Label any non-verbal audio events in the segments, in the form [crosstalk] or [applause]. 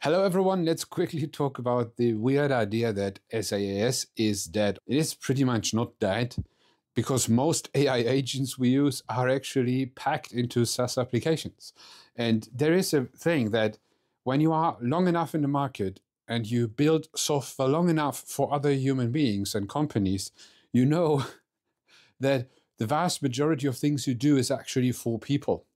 Hello, everyone. Let's quickly talk about the weird idea that SaaS is dead. It is pretty much not dead because most [laughs] AI agents we use are actually packed into SaaS applications. And there is a thing that when you are long enough in the market and you build software long enough for other human beings and companies, you know [laughs] that the vast majority of things you do is actually for people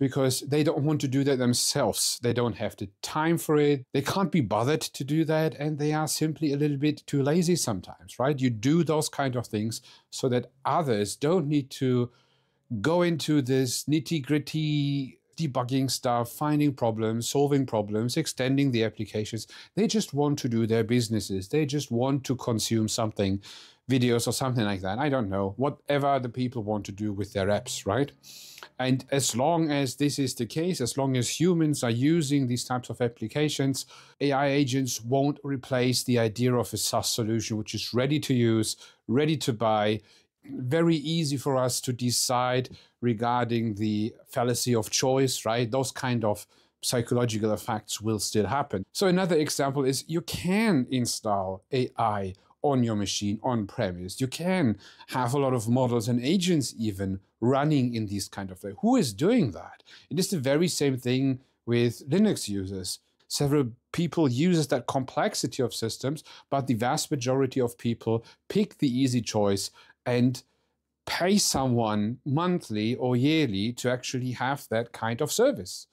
because they don't want to do that themselves. They don't have the time for it. They can't be bothered to do that. And they are simply a little bit too lazy sometimes, right? You do those kind of things so that others don't need to go into this nitty gritty debugging stuff, finding problems, solving problems, extending the applications. They just want to do their businesses. They just want to consume something, videos or something like that. I don't know. Whatever the people want to do with their apps, right? And as long as this is the case, as long as humans are using these types of applications, AI agents won't replace the idea of a SaaS solution, which is ready to use, ready to buy, very easy for us to decide regarding the fallacy of choice, right? Those kind of psychological effects will still happen. So another example is you can install AI on your machine on premise. You can have a lot of models and agents even running in these kind of way. Who is doing that? It is the very same thing with Linux users. Several people uses that complexity of systems, but the vast majority of people pick the easy choice and pay someone monthly or yearly to actually have that kind of service.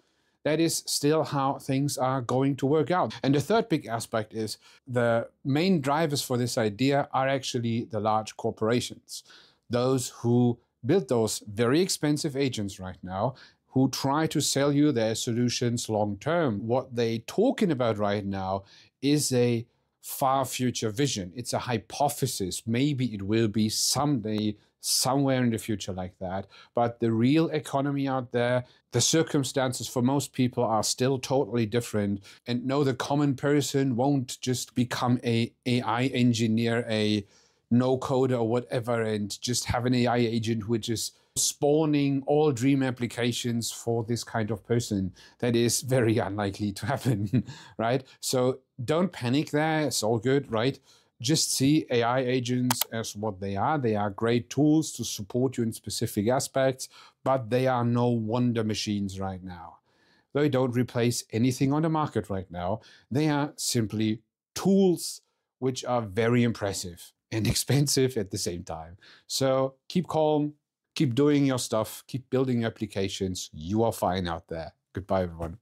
That is still how things are going to work out. And the third big aspect is the main drivers for this idea are actually the large corporations, those who build those very expensive agents right now who try to sell you their solutions long term. What they're talking about right now is a far future vision. It's a hypothesis. Maybe it will be someday, somewhere in the future like that. But the real economy out there, the circumstances for most people are still totally different. And no, the common person won't just become a AI engineer, a no coder or whatever, and just have an AI agent which is spawning all dream applications for this kind of person. That is very unlikely to [laughs] happen, right? So don't panic there. It's all good, right? Just see AI agents as what they are. They are great tools to support you in specific aspects, but they are no wonder machines right now. They don't replace anything on the market right now. They are simply tools which are very impressive [laughs] and expensive at the same time. So keep calm, keep doing your stuff, keep building applications. You are fine out there. Goodbye, everyone.